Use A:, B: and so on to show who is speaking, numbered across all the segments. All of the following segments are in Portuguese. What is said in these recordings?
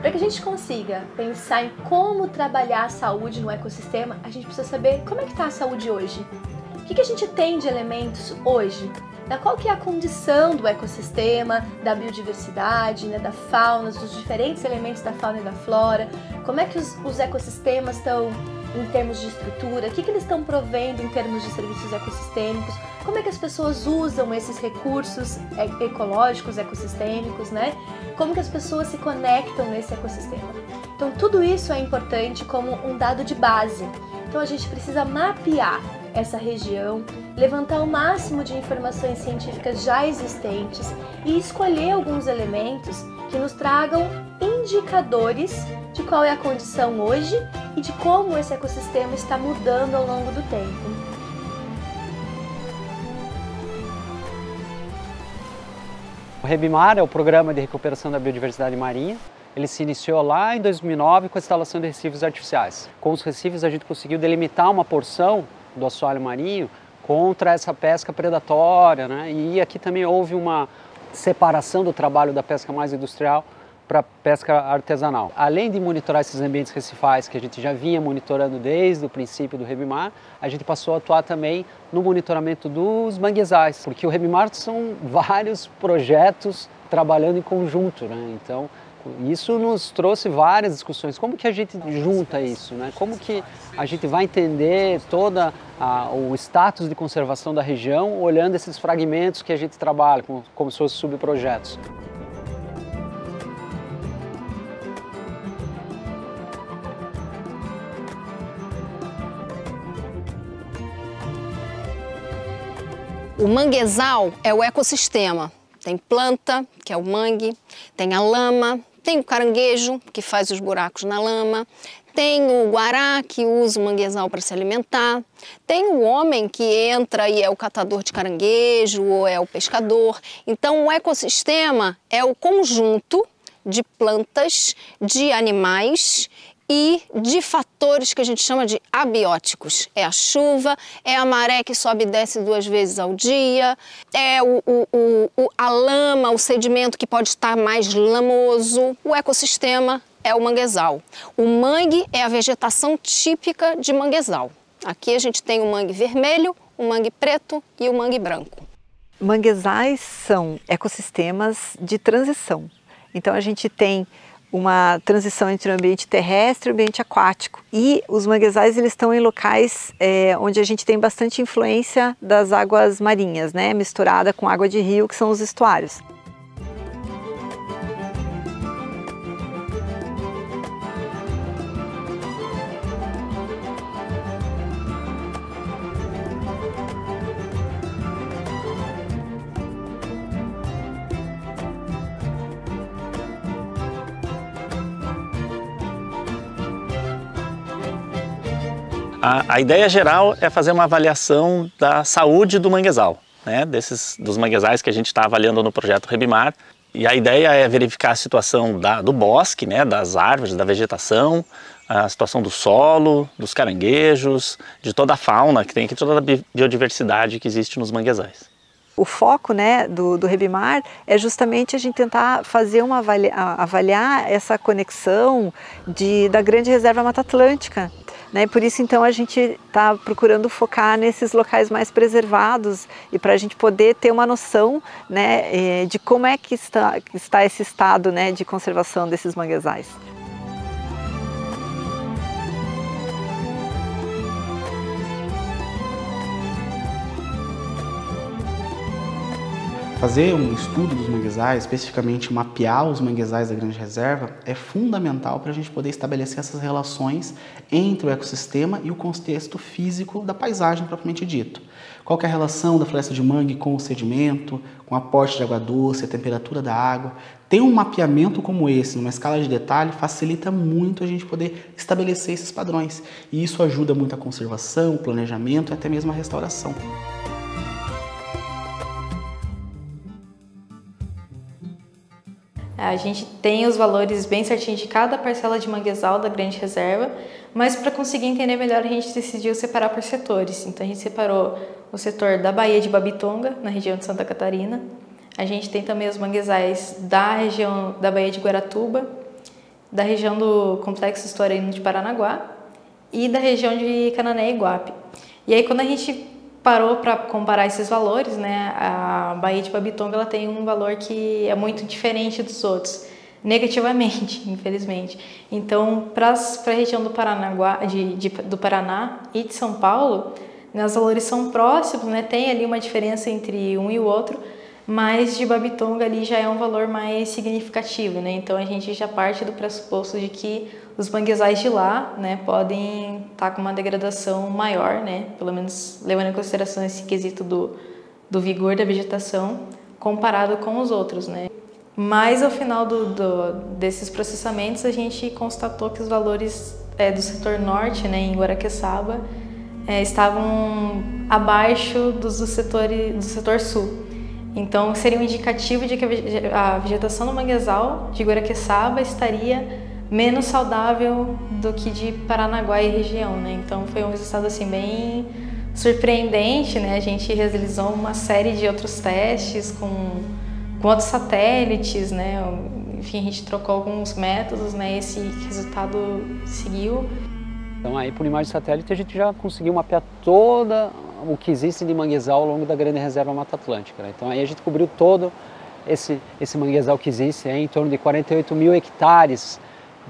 A: Para que a gente consiga pensar em como trabalhar a saúde no ecossistema, a gente precisa saber como é que está a saúde hoje. O que, que a gente tem de elementos hoje? Da qual que é a condição do ecossistema, da biodiversidade, né, da fauna, dos diferentes elementos da fauna e da flora, como é que os, os ecossistemas estão em termos de estrutura, o que, que eles estão provendo em termos de serviços ecossistêmicos, como é que as pessoas usam esses recursos ecológicos, ecossistêmicos, né? Como que as pessoas se conectam nesse ecossistema. Então tudo isso é importante como um dado de base. Então a gente precisa mapear essa região, levantar o máximo de informações científicas já existentes e escolher alguns elementos que nos tragam indicadores de qual é a condição hoje e de como esse ecossistema está mudando ao longo do tempo.
B: O REBIMAR é o Programa de Recuperação da Biodiversidade Marinha. Ele se iniciou lá em 2009 com a instalação de recifes artificiais. Com os recifes a gente conseguiu delimitar uma porção do assoalho marinho contra essa pesca predatória, né? E aqui também houve uma separação do trabalho da pesca mais industrial para pesca artesanal. Além de monitorar esses ambientes recifais que a gente já vinha monitorando desde o princípio do Rebimar, a gente passou a atuar também no monitoramento dos manguezais, porque o Rebimar são vários projetos trabalhando em conjunto, né? Então, isso nos trouxe várias discussões. Como que a gente junta isso, né? Como que a gente vai entender toda o status de conservação da região olhando esses fragmentos que a gente trabalha como, como se fossem subprojetos.
C: O manguezal é o ecossistema. Tem planta, que é o mangue, tem a lama, tem o caranguejo, que faz os buracos na lama, tem o guará, que usa o manguezal para se alimentar, tem o homem que entra e é o catador de caranguejo ou é o pescador. Então, o ecossistema é o conjunto de plantas, de animais e de fatores que a gente chama de abióticos. É a chuva, é a maré que sobe e desce duas vezes ao dia, é o, o, o, a lama, o sedimento que pode estar mais lamoso. O ecossistema é o manguezal. O mangue é a vegetação típica de manguezal. Aqui a gente tem o mangue vermelho, o mangue preto e o mangue branco.
D: Manguezais são ecossistemas de transição. Então a gente tem uma transição entre o ambiente terrestre e o ambiente aquático. E os manguezais eles estão em locais é, onde a gente tem bastante influência das águas marinhas, né, misturada com água de rio, que são os estuários.
E: A, a, ideia geral é fazer uma avaliação da saúde do manguezal, né, desses, dos manguezais que a gente está avaliando no projeto Rebimar. E a ideia é verificar a situação da, do bosque, né, das árvores, da vegetação, a situação do solo, dos caranguejos, de toda a fauna que tem aqui, toda a biodiversidade que existe nos manguezais.
D: O foco né, do, do Rebimar é justamente a gente tentar fazer uma avaliar, avaliar essa conexão de, da grande reserva Mata Atlântica né? Por isso, então, a gente está procurando focar nesses locais mais preservados e para a gente poder ter uma noção né, eh, de como é que está, está esse estado né, de conservação desses manguezais.
F: Fazer um estudo dos manguezais, especificamente mapear os manguezais da Grande Reserva, é fundamental para a gente poder estabelecer essas relações entre o ecossistema e o contexto físico da paisagem propriamente dito. Qual é a relação da floresta de mangue com o sedimento, com o aporte de água doce, a temperatura da água. Ter um mapeamento como esse, numa escala de detalhe, facilita muito a gente poder estabelecer esses padrões. E isso ajuda muito a conservação, o planejamento e até mesmo a restauração.
G: A gente tem os valores bem certinhos de cada parcela de manguezal da grande reserva, mas para conseguir entender melhor a gente decidiu separar por setores. Então a gente separou o setor da Baía de Babitonga, na região de Santa Catarina. A gente tem também os manguezais da região da Baía de Guaratuba, da região do Complexo Histórico de Paranaguá e da região de Canané e Guape. E aí quando a gente parou para comparar esses valores, né? A Baía de Babitonga ela tem um valor que é muito diferente dos outros, negativamente, infelizmente. Então, para a região do Paranaguá, de, de, do Paraná e de São Paulo, né, os valores são próximos, né? Tem ali uma diferença entre um e o outro, mas de Babitonga ali já é um valor mais significativo, né? Então a gente já parte do pressuposto de que os manguezais de lá, né, podem estar tá com uma degradação maior, né? Pelo menos levando em consideração esse quesito do, do vigor da vegetação comparado com os outros, né? Mas ao final do, do, desses processamentos a gente constatou que os valores é, do setor norte, né, em Guaraqueçaba, é, estavam abaixo dos do setor, do setor sul. Então, seria um indicativo de que a vegetação do manguezal de Guaraqueçaba estaria menos saudável do que de Paranaguá e região, né? Então, foi um resultado assim bem surpreendente, né? A gente realizou uma série de outros testes com, com outros satélites, né? Enfim, a gente trocou alguns métodos, né? Esse resultado seguiu.
B: Então aí por imagem de satélite a gente já conseguiu mapear toda o que existe de manguezal ao longo da grande reserva Mata Atlântica. Né? Então aí a gente cobriu todo esse, esse manguezal que existe, é, em torno de 48 mil hectares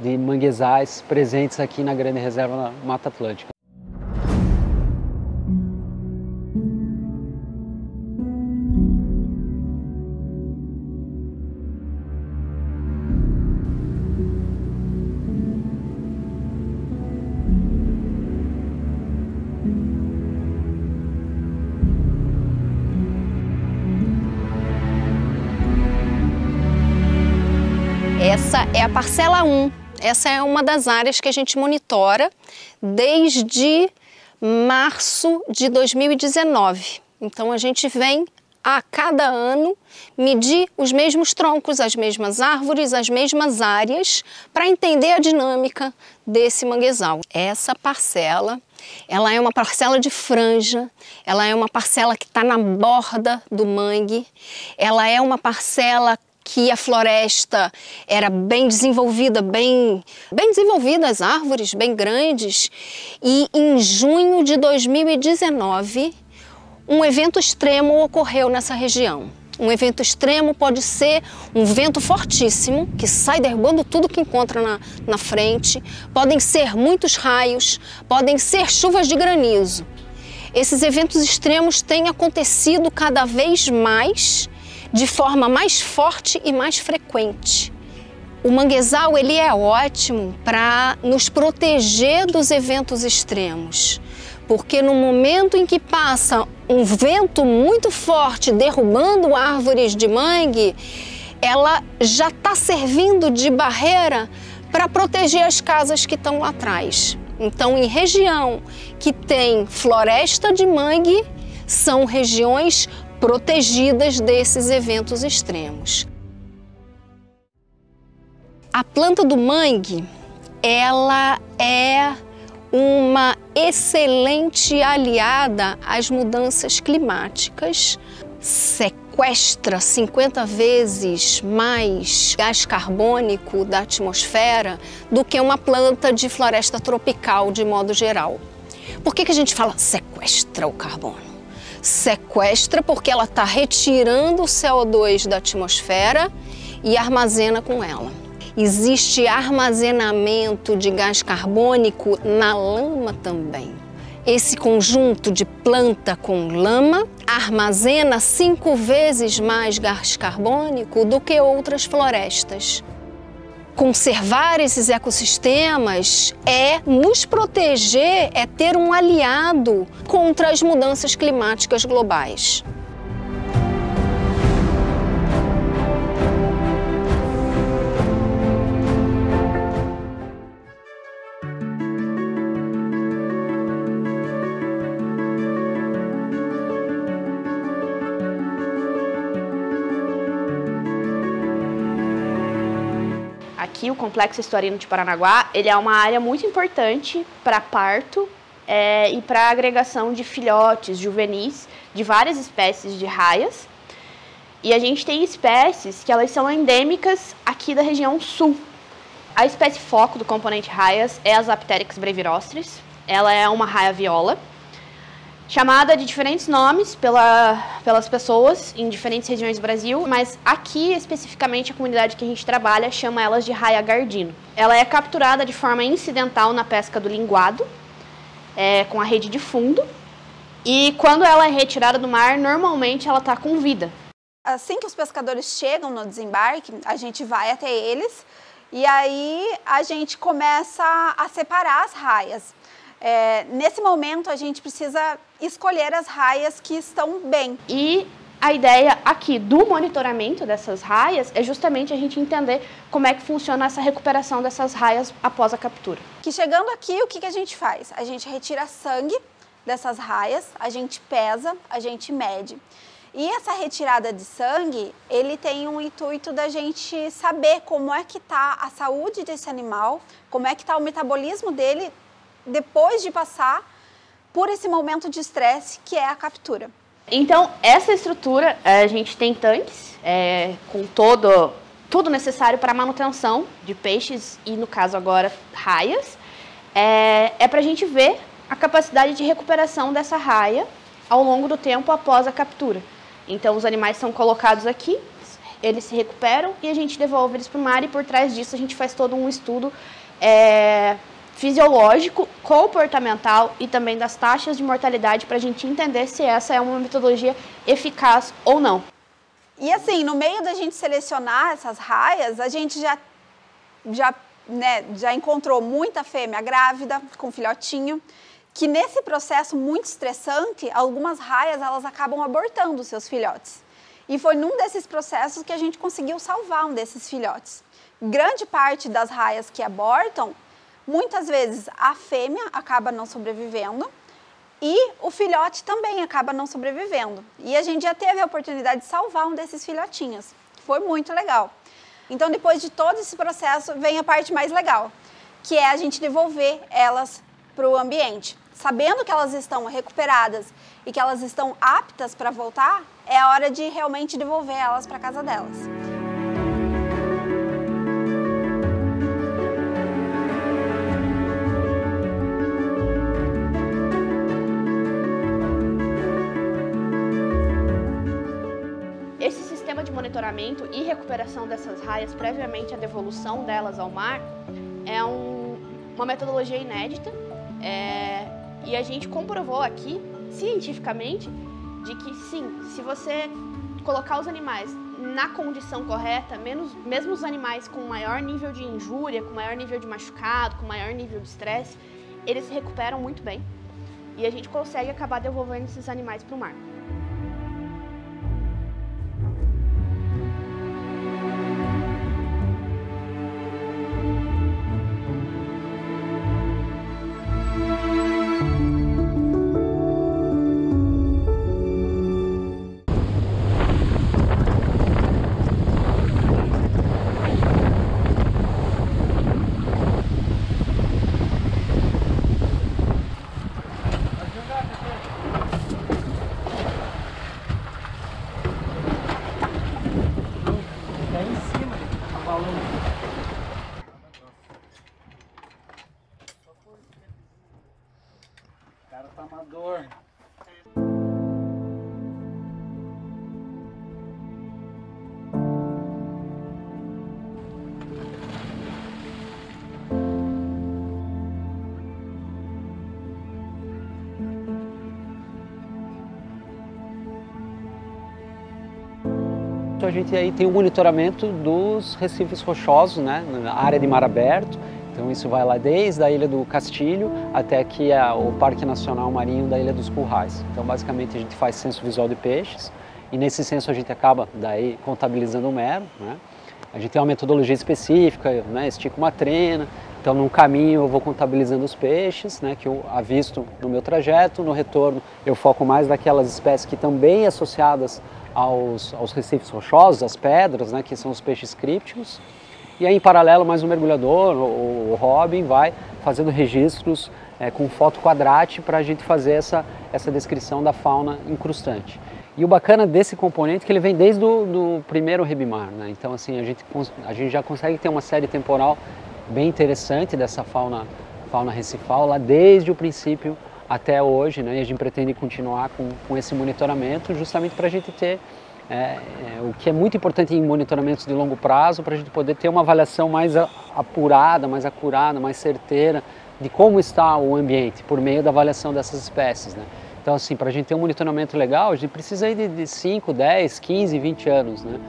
B: de manguezais presentes aqui na grande reserva Mata Atlântica.
C: Essa é a parcela 1. Essa é uma das áreas que a gente monitora desde março de 2019. Então a gente vem a cada ano medir os mesmos troncos, as mesmas árvores, as mesmas áreas para entender a dinâmica desse manguezal. Essa parcela, ela é uma parcela de franja, ela é uma parcela que está na borda do mangue, ela é uma parcela que a floresta era bem desenvolvida, bem, bem desenvolvida, as árvores bem grandes. E em junho de 2019, um evento extremo ocorreu nessa região. Um evento extremo pode ser um vento fortíssimo, que sai derrubando tudo que encontra na, na frente, podem ser muitos raios, podem ser chuvas de granizo. Esses eventos extremos têm acontecido cada vez mais de forma mais forte e mais frequente. O manguezal ele é ótimo para nos proteger dos eventos extremos, porque no momento em que passa um vento muito forte derrubando árvores de mangue, ela já está servindo de barreira para proteger as casas que estão lá atrás. Então, em região que tem floresta de mangue, são regiões protegidas desses eventos extremos. A planta do mangue, ela é uma excelente aliada às mudanças climáticas, sequestra 50 vezes mais gás carbônico da atmosfera do que uma planta de floresta tropical de modo geral. Por que, que a gente fala sequestra o carbono? Sequestra porque ela está retirando o CO2 da atmosfera e armazena com ela. Existe armazenamento de gás carbônico na lama também. Esse conjunto de planta com lama armazena cinco vezes mais gás carbônico do que outras florestas conservar esses ecossistemas é nos proteger, é ter um aliado contra as mudanças climáticas globais.
H: Complexo Historino de Paranaguá, ele é uma área muito importante para parto é, e para agregação de filhotes juvenis de várias espécies de raias. E a gente tem espécies que elas são endêmicas aqui da região sul. A espécie foco do componente raias é a Zapteryx brevirostris. Ela é uma raia viola, chamada de diferentes nomes pela, pelas pessoas em diferentes regiões do Brasil, mas aqui especificamente a comunidade que a gente trabalha chama elas de raia gardino. Ela é capturada de forma incidental na pesca do linguado, é, com a rede de fundo, e quando ela é retirada do mar, normalmente ela está com vida.
I: Assim que os pescadores chegam no desembarque, a gente vai até eles e aí a gente começa a separar as raias. É, nesse momento a gente precisa escolher as raias que estão bem.
H: E a ideia aqui do monitoramento dessas raias é justamente a gente entender como é que funciona essa recuperação dessas raias após a captura.
I: Que chegando aqui, o que, que a gente faz? A gente retira sangue dessas raias, a gente pesa, a gente mede. E essa retirada de sangue, ele tem um intuito da gente saber como é que está a saúde desse animal, como é que está o metabolismo dele depois de passar por esse momento de estresse que é a captura.
H: Então, essa estrutura, a gente tem tanques é, com todo, tudo necessário para a manutenção de peixes e, no caso agora, raias. É, é para a gente ver a capacidade de recuperação dessa raia ao longo do tempo após a captura. Então, os animais são colocados aqui, eles se recuperam e a gente devolve eles para o mar e por trás disso a gente faz todo um estudo é, fisiológico, comportamental e também das taxas de mortalidade para a gente entender se essa é uma metodologia eficaz ou não.
I: E assim, no meio da gente selecionar essas raias, a gente já, já, né, já encontrou muita fêmea grávida com filhotinho, que nesse processo muito estressante, algumas raias elas acabam abortando seus filhotes. E foi num desses processos que a gente conseguiu salvar um desses filhotes. Grande parte das raias que abortam, muitas vezes a fêmea acaba não sobrevivendo e o filhote também acaba não sobrevivendo. E a gente já teve a oportunidade de salvar um desses filhotinhos. Foi muito legal. Então, depois de todo esse processo, vem a parte mais legal, que é a gente devolver elas para o ambiente. Sabendo que elas estão recuperadas e que elas estão aptas para voltar, é hora de realmente devolver elas para casa delas.
H: Monitoramento e recuperação dessas raias previamente à devolução delas ao mar é um, uma metodologia inédita é, e a gente comprovou aqui, cientificamente, de que sim, se você colocar os animais na condição correta, menos, mesmo os animais com maior nível de injúria, com maior nível de machucado, com maior nível de estresse, eles se recuperam muito bem. E a gente consegue acabar devolvendo esses animais para o mar.
B: Então a gente aí tem o monitoramento dos recifes rochosos, né, na área de mar aberto. Então isso vai lá desde a Ilha do Castilho até aqui é o Parque Nacional Marinho da Ilha dos Currais. Então basicamente a gente faz censo visual de peixes e nesse censo a gente acaba daí contabilizando o mero, né? A gente tem uma metodologia específica, né? estica uma trena, então num caminho eu vou contabilizando os peixes, né? que eu avisto no meu trajeto, no retorno eu foco mais naquelas espécies que bem associadas aos, aos recifes rochosos, às pedras, né, que são os peixes crípticos. E aí, em paralelo, mais um mergulhador, o, o Robin, vai fazendo registros é, com foto quadrate para a gente fazer essa, essa descrição da fauna incrustante. E o bacana desse componente é que ele vem desde o do primeiro Rebimar, né? então assim, a gente, a gente já consegue ter uma série temporal bem interessante dessa fauna, fauna recifal lá desde o princípio até hoje, né? e a gente pretende continuar com, com esse monitoramento justamente para a gente ter é, é, o que é muito importante em monitoramentos de longo prazo, para a gente poder ter uma avaliação mais apurada, mais acurada, mais certeira de como está o ambiente por meio da avaliação dessas espécies. Né? Então, assim, para a gente ter um monitoramento legal, a gente precisa de, de 5, 10, 15, 20 anos. Né?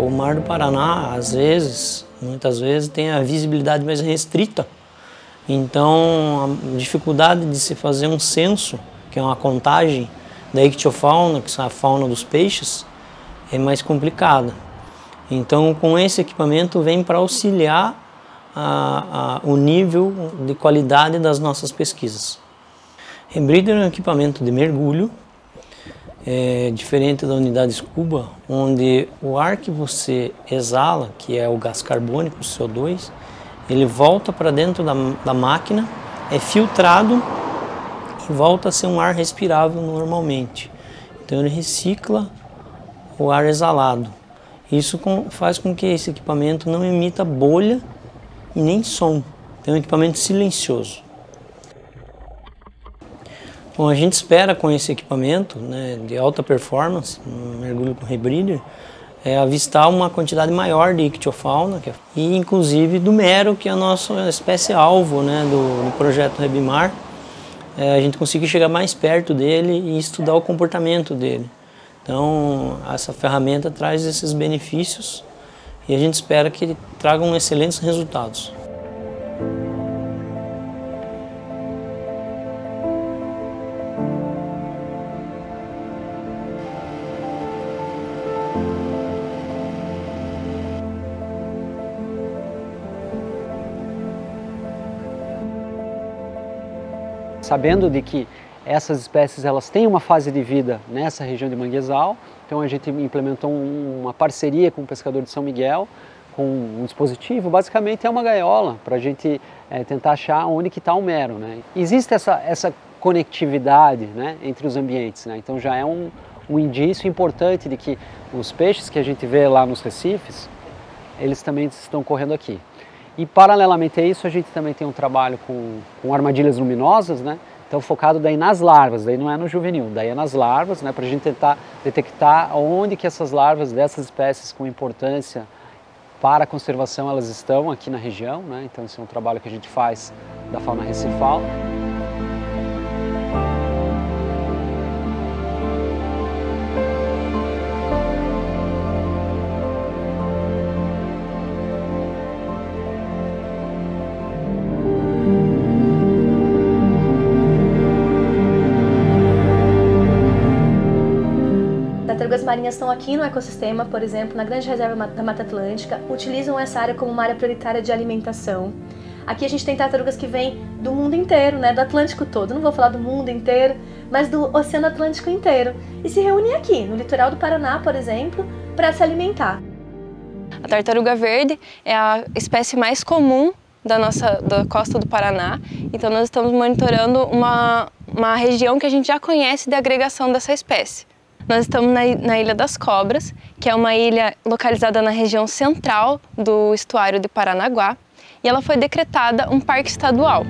J: O Mar do Paraná, às vezes, muitas vezes, tem a visibilidade mais restrita. Então, a dificuldade de se fazer um censo, que é uma contagem da ictiofauna, que é a fauna dos peixes, é mais complicada. Então, com esse equipamento, vem para auxiliar a, a, o nível de qualidade das nossas pesquisas. Rebreather é um equipamento de mergulho é diferente da unidade Scuba, onde o ar que você exala, que é o gás carbônico, o CO2, ele volta para dentro da, da máquina, é filtrado e volta a ser um ar respirável normalmente. Então ele recicla o ar exalado. Isso com, faz com que esse equipamento não emita bolha e nem som. É um equipamento silencioso. Bom, a gente espera com esse equipamento né, de alta performance, um mergulho com rebreather, é, avistar uma quantidade maior de ictiofauna é, e inclusive do mero, que é a nossa espécie alvo né, do, do projeto Rebimar. É, a gente conseguir chegar mais perto dele e estudar o comportamento dele. Então, essa ferramenta traz esses benefícios e a gente espera que ele traga excelentes resultados.
B: Sabendo de que essas espécies elas têm uma fase de vida nessa região de manguezal, então a gente implementou uma parceria com o pescador de São Miguel, com um dispositivo, basicamente é uma gaiola para a gente é, tentar achar onde que está o mero. Né? Existe essa, essa conectividade né, entre os ambientes, né? então já é um, um indício importante de que os peixes que a gente vê lá nos recifes, eles também estão correndo aqui. E paralelamente a isso, a gente também tem um trabalho com, com armadilhas luminosas, né? Então focado daí nas larvas, daí não é no juvenil, daí é nas larvas, né? Para a gente tentar detectar onde que essas larvas dessas espécies com importância para a conservação elas estão aqui na região, né? Então esse é um trabalho que a gente faz da fauna recifal.
A: Estão aqui no ecossistema, por exemplo, na Grande Reserva da Mata Atlântica, utilizam essa área como uma área prioritária de alimentação. Aqui a gente tem tartarugas que vêm do mundo inteiro, né, do Atlântico todo. Não vou falar do mundo inteiro, mas do Oceano Atlântico inteiro. E se reúnem aqui, no litoral do Paraná, por exemplo, para se alimentar.
K: A tartaruga verde é a espécie mais comum da nossa da costa do Paraná. Então nós estamos monitorando uma, uma região que a gente já conhece de agregação dessa espécie. Nós estamos na, Ilha das Cobras, que é uma ilha localizada na região central do estuário de Paranaguá, e ela foi decretada um parque estadual.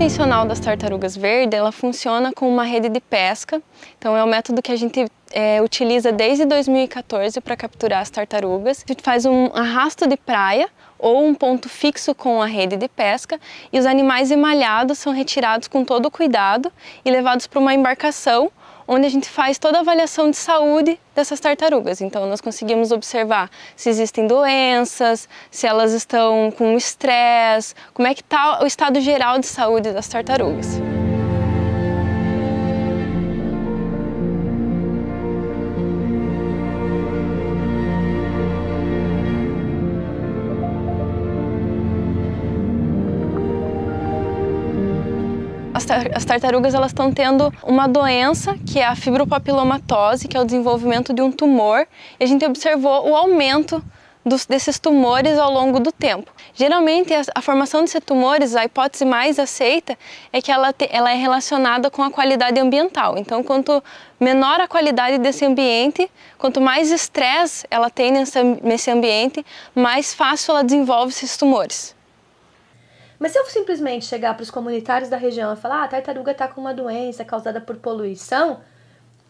K: Intencional das tartarugas verdes, ela funciona com uma rede de pesca. Então é um método que a gente é, utiliza desde 2014 para capturar as tartarugas. A gente faz um arrasto de praia, ou um ponto fixo com a rede de pesca e os animais emalhados são retirados com todo cuidado e levados para uma embarcação onde a gente faz toda a avaliação de saúde dessas tartarugas. Então nós conseguimos observar se existem doenças, se elas estão com estresse, como é que está o estado geral de saúde das tartarugas. As tartarugas elas estão tendo uma doença que é a fibropapilomatose, que é o desenvolvimento de um tumor, e a gente observou o aumento dos, desses tumores ao longo do tempo. Geralmente, a, a, formação desses tumores, a hipótese mais aceita é que ela, te, ela é relacionada com a qualidade ambiental. Então, quanto menor a qualidade desse ambiente, quanto mais estresse ela tem nesse, nesse ambiente, mais fácil ela desenvolve esses tumores.
A: Mas se eu simplesmente chegar para os comunitários da região e falar, ah, a tartaruga está com uma doença causada por poluição,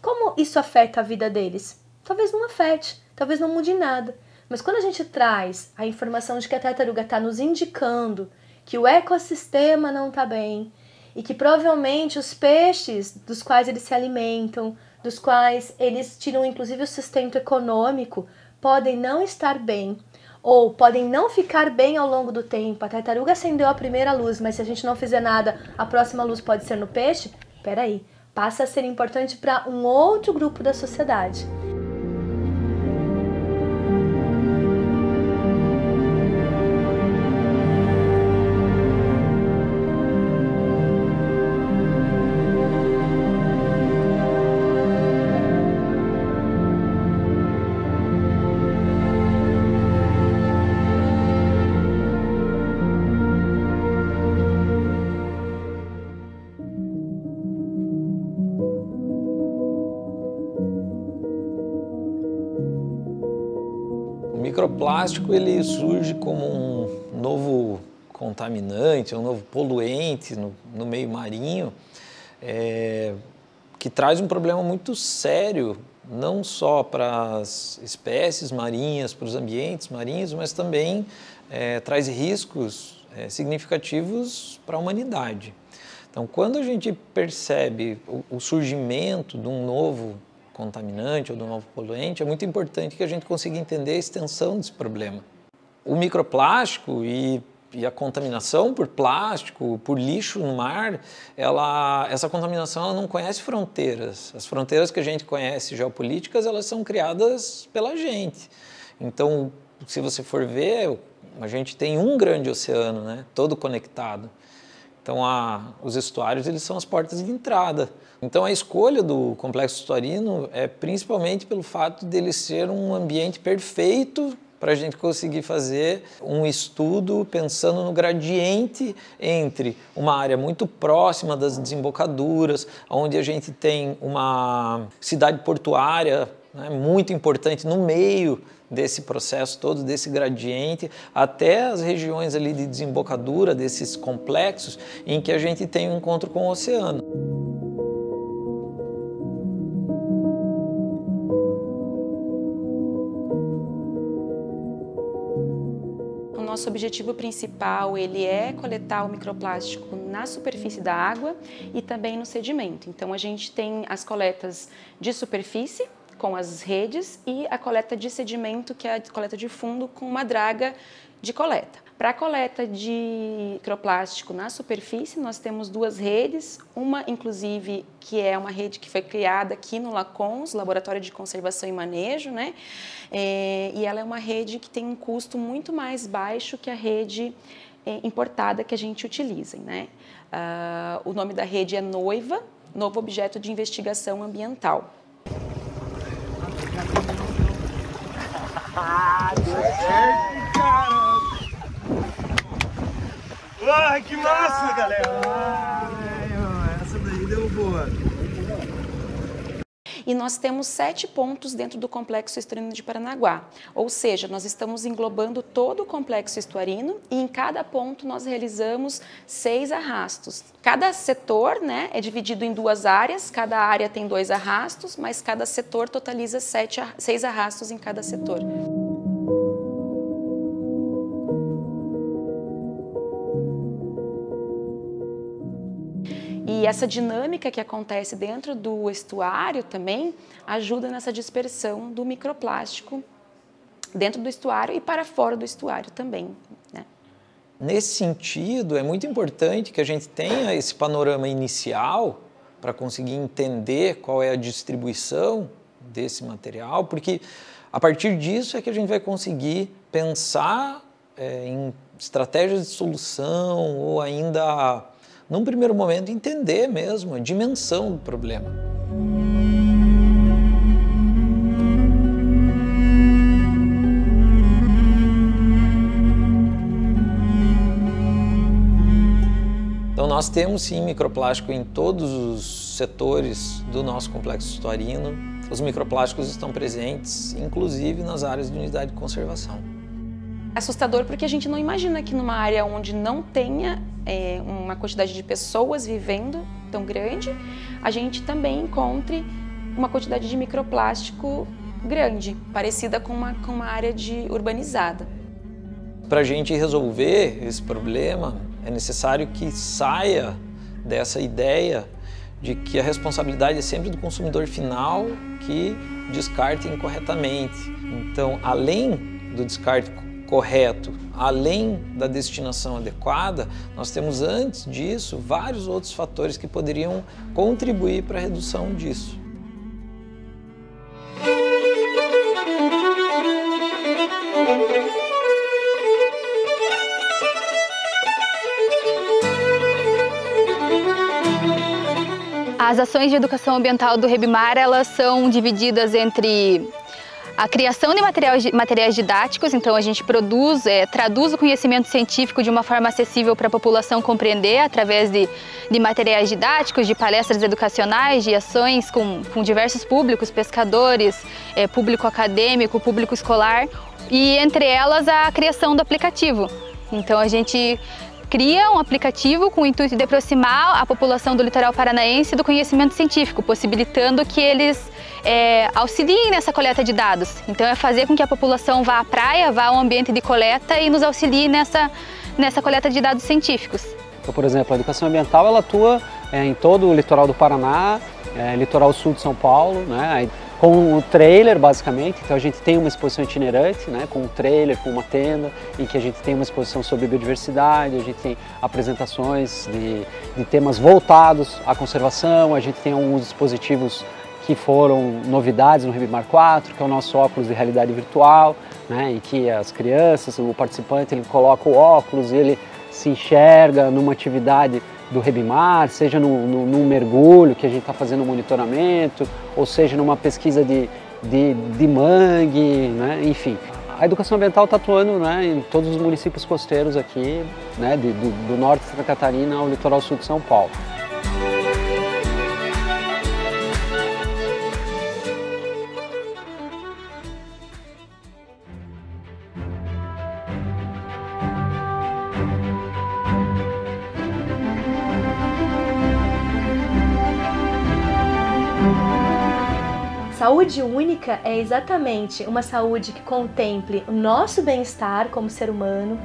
A: como isso afeta a vida deles? Talvez não afete, talvez não mude nada. Mas quando a gente traz a informação de que a tartaruga está nos indicando que o ecossistema não está bem e que provavelmente os peixes dos quais eles se alimentam, dos quais eles tiram inclusive o sustento econômico, podem não estar bem ou podem não ficar bem ao longo do tempo. A tartaruga acendeu a primeira luz, mas se a gente não fizer nada, a próxima luz pode ser no peixe? Peraí, passa a ser importante para um outro grupo da sociedade.
L: Microplástico ele surge como um novo contaminante, um novo poluente no, no meio marinho, é, que traz um problema muito sério, não só para as espécies marinhas, para os ambientes marinhos, mas também é, traz riscos é, significativos para a humanidade. Então, quando a gente percebe o, o surgimento de um novo contaminante ou do novo poluente, é muito importante que a gente consiga entender a extensão desse problema. O microplástico e, e a contaminação por plástico, por lixo no mar, ela, essa contaminação ela não conhece fronteiras. As fronteiras que a gente conhece geopolíticas, elas são criadas pela gente. Então, se você for ver, a gente tem um grande oceano, né, todo conectado. Então, a, os estuários eles são as portas de entrada. Então, a escolha do complexo estuarino é principalmente pelo fato dele ser um ambiente perfeito para a gente conseguir fazer um estudo pensando no gradiente entre uma área muito próxima das desembocaduras, onde a gente tem uma cidade portuária né, muito importante no meio desse processo todo, desse gradiente, até as regiões ali de desembocadura desses complexos em que a gente tem um encontro com o oceano.
M: O nosso objetivo principal ele é coletar o microplástico na superfície da água e também no sedimento. Então a gente tem as coletas de superfície, com as redes e a coleta de sedimento, que é a coleta de fundo, com uma draga de coleta. Para a coleta de microplástico na superfície, nós temos duas redes, uma inclusive que é uma rede que foi criada aqui no LACONS, Laboratório de Conservação e Manejo, né? É, e ela é uma rede que tem um custo muito mais baixo que a rede é, importada que a gente utiliza, né? Uh, o nome da rede é Noiva, Novo Objeto de Investigação Ambiental. Ah, deu certo,
N: caramba! Ai, que massa, galera! Ah, essa daí deu boa.
M: E nós temos sete pontos dentro do complexo estuarino de Paranaguá, ou seja, nós estamos englobando todo o complexo estuarino e em cada ponto nós realizamos seis arrastos. Cada setor né, é dividido em duas áreas, cada área tem dois arrastos, mas cada setor totaliza sete, seis arrastos em cada setor. E essa dinâmica que acontece dentro do estuário também ajuda nessa dispersão do microplástico dentro do estuário e para fora do estuário também. Né?
L: Nesse sentido, é muito importante que a gente tenha esse panorama inicial para conseguir entender qual é a distribuição desse material, porque a partir disso é que a gente vai conseguir pensar é, em estratégias de solução ou ainda, num primeiro momento, entender mesmo a dimensão do problema. Então nós temos sim microplástico em todos os setores do nosso complexo estuarino. Os microplásticos estão presentes, inclusive nas áreas de unidade de conservação.
M: Assustador porque a gente não imagina que numa área onde não tenha é, uma quantidade de pessoas vivendo tão grande, a gente também encontre uma quantidade de microplástico grande, parecida com uma, com uma área de urbanizada.
L: Para a gente resolver esse problema, é necessário que saia dessa ideia de que a responsabilidade é sempre do consumidor final que descarte incorretamente. Então, além do descarte correto, além da destinação adequada, nós temos antes disso vários outros fatores que poderiam contribuir para a redução disso.
O: As ações de educação ambiental do Rebimar elas são divididas entre a criação de materiais, materiais didáticos, então a gente produz, é, traduz o conhecimento científico de uma forma acessível para a população compreender através de, de materiais didáticos, de palestras educacionais, de ações com, com diversos públicos, pescadores, é, público acadêmico, público escolar e entre elas a criação do aplicativo. Então a gente cria um aplicativo com o intuito de aproximar a população do litoral paranaense do conhecimento científico, possibilitando que eles é, auxiliem nessa coleta de dados. Então é fazer com que a população vá à praia, vá ao ambiente de coleta e nos auxilie nessa, nessa coleta de dados científicos.
B: Então, por exemplo, a educação ambiental ela atua é, em todo o litoral do Paraná, é, litoral sul de São Paulo, né? Com o trailer basicamente, então a gente tem uma exposição itinerante, né, com um trailer, com uma tenda, em que a gente tem uma exposição sobre biodiversidade, a gente tem apresentações de, de temas voltados à conservação, a gente tem alguns dispositivos que foram novidades no Rebimar 4, que é o nosso óculos de realidade virtual, né, em que as crianças, o participante, ele coloca o óculos e ele se enxerga numa atividade do Rebimar, seja no mergulho que a gente está fazendo monitoramento, ou seja numa pesquisa de, de, de mangue, né? enfim. A educação ambiental está atuando né, em todos os municípios costeiros aqui, né, de, do, do norte de Santa Catarina ao litoral sul de São Paulo.
A: Saúde única é exatamente uma saúde que contemple o nosso bem-estar como ser humano,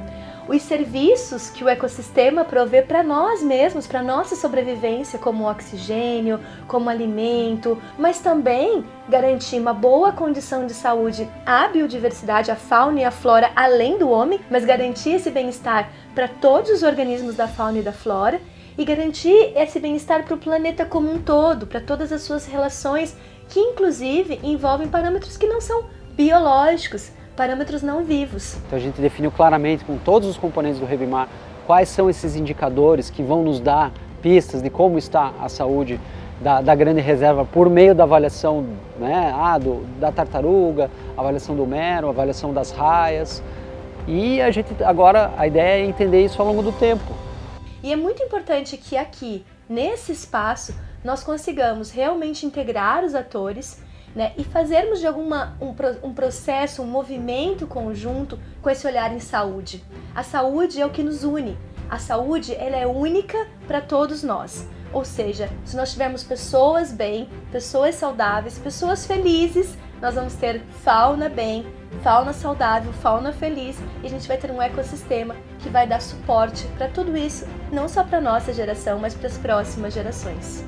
A: os serviços que o ecossistema provê para nós mesmos, para nossa sobrevivência, como oxigênio, como alimento, mas também garantir uma boa condição de saúde à biodiversidade, à fauna e à flora, além do homem, mas garantir esse bem-estar para todos os organismos da fauna e da flora e garantir esse bem-estar para o planeta como um todo, para todas as suas relações que inclusive envolvem parâmetros que não são biológicos, parâmetros não vivos.
B: Então a gente definiu claramente com todos os componentes do Rebimar quais são esses indicadores que vão nos dar pistas de como está a saúde da, da grande reserva por meio da avaliação né, ah, do, da tartaruga, avaliação do mero, avaliação das raias. E a gente agora a ideia é entender isso ao longo do tempo.
A: E é muito importante que aqui, nesse espaço, nós consigamos realmente integrar os atores né, e fazermos de alguma um, um processo, um movimento conjunto com esse olhar em saúde. A saúde é o que nos une. A saúde ela é única para todos nós. Ou seja, se nós tivermos pessoas bem, pessoas saudáveis, pessoas felizes, nós vamos ter fauna bem, fauna saudável, fauna feliz e a gente vai ter um ecossistema que vai dar suporte para tudo isso, não só para nossa geração, mas para as próximas gerações.